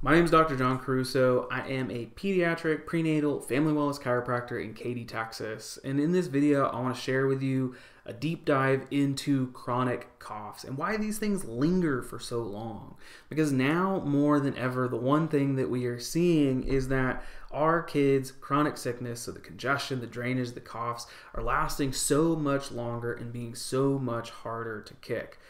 My name is Dr. John Caruso. I am a pediatric prenatal family wellness chiropractor in Katy, Texas. And in this video, I want to share with you a deep dive into chronic coughs and why these things linger for so long. Because now more than ever, the one thing that we are seeing is that our kids' chronic sickness, so the congestion, the drainage, the coughs, are lasting so much longer and being so much harder to kick.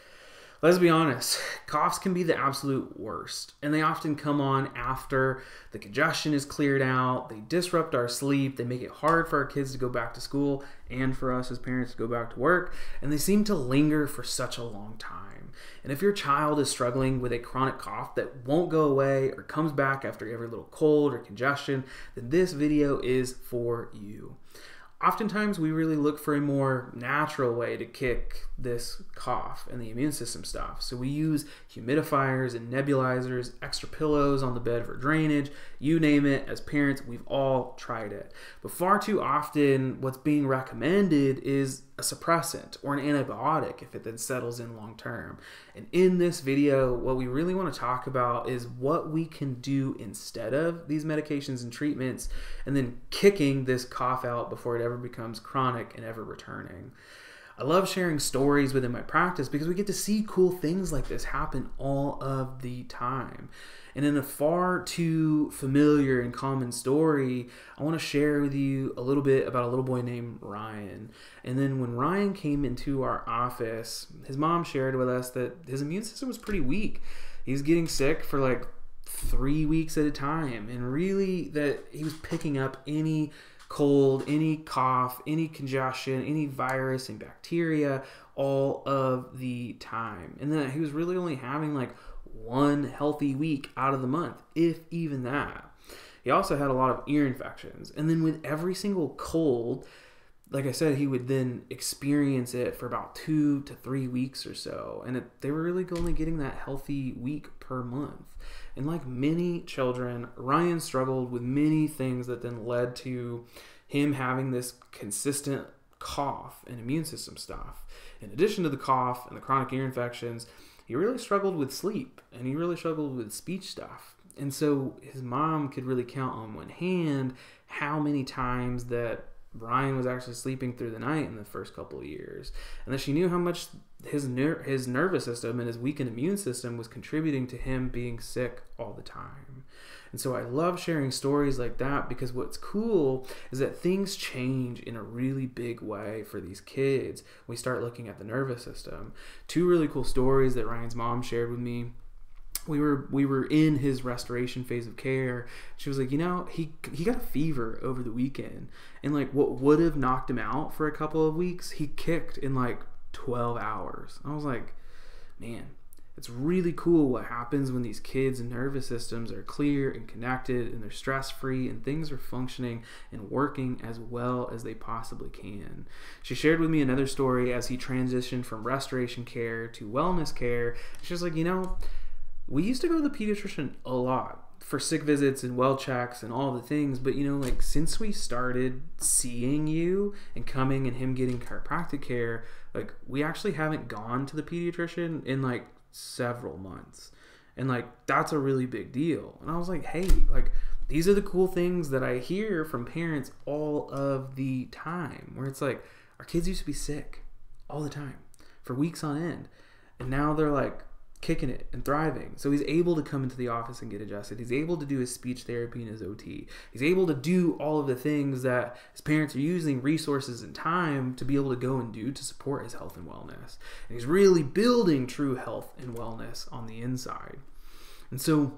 Let's be honest, coughs can be the absolute worst, and they often come on after the congestion is cleared out. They disrupt our sleep, they make it hard for our kids to go back to school and for us as parents to go back to work, and they seem to linger for such a long time. And if your child is struggling with a chronic cough that won't go away or comes back after every little cold or congestion, then this video is for you oftentimes we really look for a more natural way to kick this cough and the immune system stuff. So we use humidifiers and nebulizers, extra pillows on the bed for drainage, you name it. As parents, we've all tried it. But far too often, what's being recommended is a suppressant or an antibiotic if it then settles in long term. And in this video, what we really want to talk about is what we can do instead of these medications and treatments, and then kicking this cough out before it ever becomes chronic and ever returning. I love sharing stories within my practice because we get to see cool things like this happen all of the time. And in a far too familiar and common story, I want to share with you a little bit about a little boy named Ryan. And then when Ryan came into our office, his mom shared with us that his immune system was pretty weak. He was getting sick for like three weeks at a time, and really that he was picking up any cold, any cough, any congestion, any virus and bacteria all of the time. And then he was really only having like one healthy week out of the month, if even that. He also had a lot of ear infections. And then with every single cold, like I said, he would then experience it for about two to three weeks or so. And it, they were really only getting that healthy week per month. And like many children, Ryan struggled with many things that then led to him having this consistent cough and immune system stuff. In addition to the cough and the chronic ear infections, he really struggled with sleep and he really struggled with speech stuff. And so his mom could really count on one hand how many times that Ryan was actually sleeping through the night in the first couple of years, and that she knew how much his ner- his nervous system and his weakened immune system was contributing to him being sick all the time. And so I love sharing stories like that because what's cool is that things change in a really big way for these kids. We start looking at the nervous system. Two really cool stories that Ryan's mom shared with me we were we were in his restoration phase of care. She was like, you know, he he got a fever over the weekend, and like what would have knocked him out for a couple of weeks, he kicked in like twelve hours. I was like, man, it's really cool what happens when these kids' nervous systems are clear and connected, and they're stress free, and things are functioning and working as well as they possibly can. She shared with me another story as he transitioned from restoration care to wellness care. She was like, you know we used to go to the pediatrician a lot for sick visits and well checks and all the things but you know like since we started seeing you and coming and him getting chiropractic care like we actually haven't gone to the pediatrician in like several months. And like that's a really big deal. And i was like hey like these are the cool things that i hear from parents all of the time where it's like our kids used to be sick all the time for weeks on end. And now they're like kicking it and thriving. So he's able to come into the office and get adjusted. He's able to do his speech therapy and his OT. He's able to do all of the things that his parents are using resources and time to be able to go and do to support his health and wellness. And he's really building true health and wellness on the inside. And so,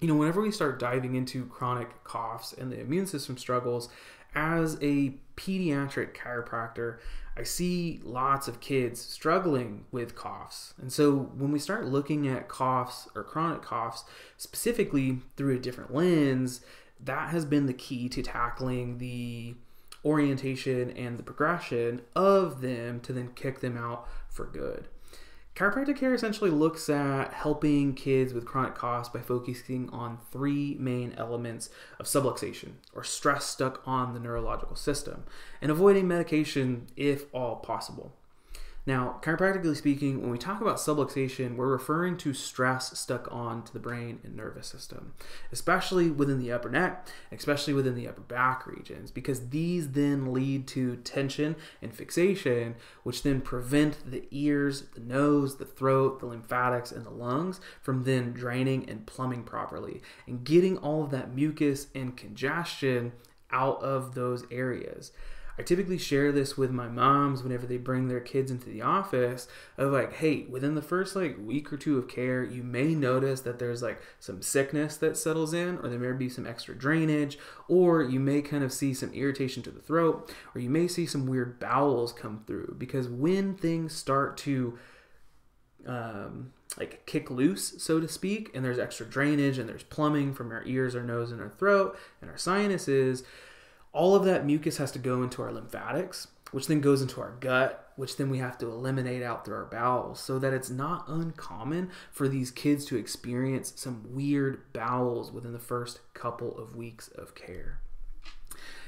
you know, whenever we start diving into chronic coughs and the immune system struggles, as a pediatric chiropractor, I see lots of kids struggling with coughs. And so when we start looking at coughs or chronic coughs specifically through a different lens, that has been the key to tackling the orientation and the progression of them to then kick them out for good. Chiropractic care essentially looks at helping kids with chronic coughs by focusing on three main elements of subluxation or stress stuck on the neurological system and avoiding medication if all possible. Now, chiropractically speaking, when we talk about subluxation, we're referring to stress stuck on to the brain and nervous system, especially within the upper neck, especially within the upper back regions, because these then lead to tension and fixation, which then prevent the ears, the nose, the throat, the lymphatics, and the lungs from then draining and plumbing properly and getting all of that mucus and congestion out of those areas. I typically share this with my moms whenever they bring their kids into the office of like, hey, within the first like week or two of care, you may notice that there's like some sickness that settles in, or there may be some extra drainage, or you may kind of see some irritation to the throat, or you may see some weird bowels come through. Because when things start to um, like kick loose, so to speak, and there's extra drainage and there's plumbing from our ears, our nose, and our throat, and our sinuses all of that mucus has to go into our lymphatics, which then goes into our gut, which then we have to eliminate out through our bowels, so that it's not uncommon for these kids to experience some weird bowels within the first couple of weeks of care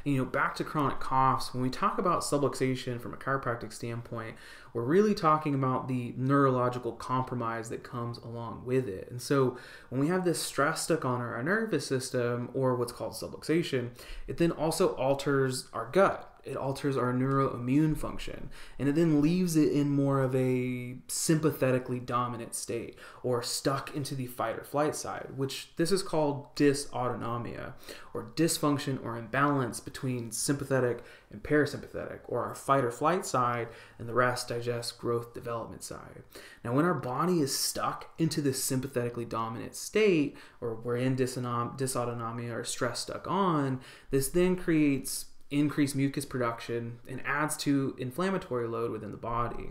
you know, back to chronic coughs, when we talk about subluxation from a chiropractic standpoint, we're really talking about the neurological compromise that comes along with it. And so when we have this stress stuck on our nervous system or what's called subluxation, it then also alters our gut it alters our neuroimmune function and it then leaves it in more of a sympathetically dominant state or stuck into the fight or flight side which this is called dysautonomia or dysfunction or imbalance between sympathetic and parasympathetic or our fight or flight side and the rest digest growth development side. Now when our body is stuck into this sympathetically dominant state or we're in dysautonomia or stress stuck on this then creates increase mucus production and adds to inflammatory load within the body.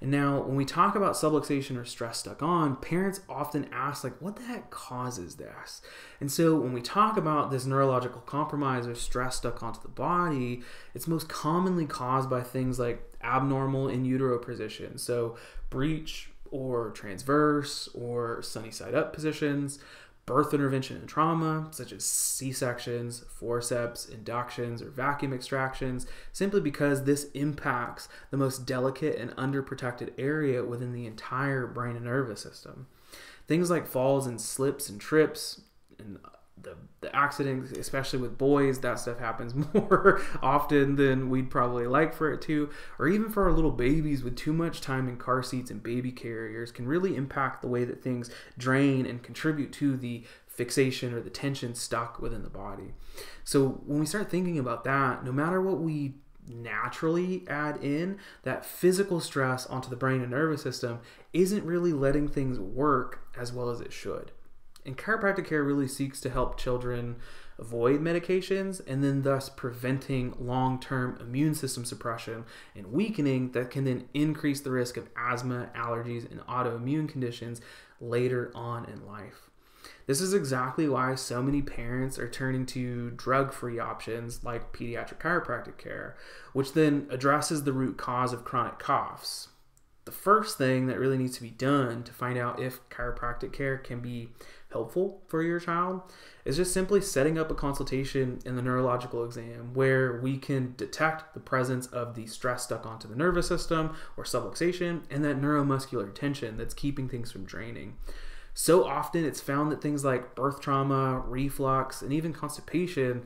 And now, when we talk about subluxation or stress stuck on, parents often ask, like, what the heck causes this? And so, when we talk about this neurological compromise or stress stuck onto the body, it's most commonly caused by things like abnormal in utero position. So, breech or transverse or sunny side up positions, birth intervention and trauma, such as C sections, forceps, inductions, or vacuum extractions, simply because this impacts the most delicate and underprotected area within the entire brain and nervous system. Things like falls and slips and trips and the, the accidents, especially with boys, that stuff happens more often than we'd probably like for it to, or even for our little babies with too much time in car seats and baby carriers, can really impact the way that things drain and contribute to the fixation or the tension stuck within the body. So when we start thinking about that, no matter what we naturally add in, that physical stress onto the brain and nervous system isn't really letting things work as well as it should. And chiropractic care really seeks to help children avoid medications and then thus preventing long term immune system suppression and weakening that can then increase the risk of asthma, allergies, and autoimmune conditions later on in life. This is exactly why so many parents are turning to drug free options like pediatric chiropractic care, which then addresses the root cause of chronic coughs. The first thing that really needs to be done to find out if chiropractic care can be helpful for your child is just simply setting up a consultation in the neurological exam where we can detect the presence of the stress stuck onto the nervous system or subluxation and that neuromuscular tension that's keeping things from draining. So often it's found that things like birth trauma, reflux, and even constipation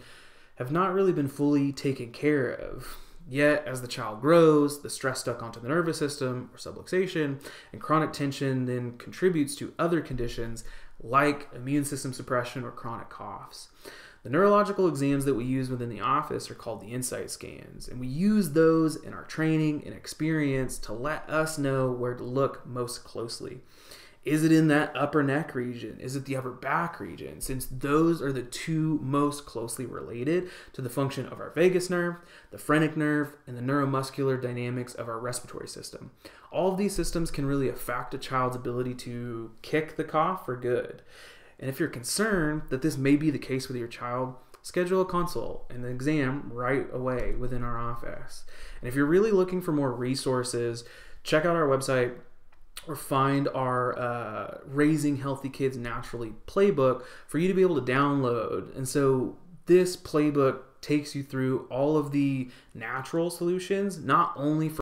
have not really been fully taken care of. Yet, as the child grows, the stress stuck onto the nervous system or subluxation and chronic tension then contributes to other conditions like immune system suppression or chronic coughs. The neurological exams that we use within the office are called the insight scans, and we use those in our training and experience to let us know where to look most closely. Is it in that upper neck region? Is it the upper back region? Since those are the two most closely related to the function of our vagus nerve, the phrenic nerve, and the neuromuscular dynamics of our respiratory system. All of these systems can really affect a child's ability to kick the cough for good. And if you're concerned that this may be the case with your child, schedule a consult and an exam right away within our office. And if you're really looking for more resources, check out our website or find our uh, Raising Healthy Kids Naturally playbook for you to be able to download. And so this playbook takes you through all of the natural solutions, not only for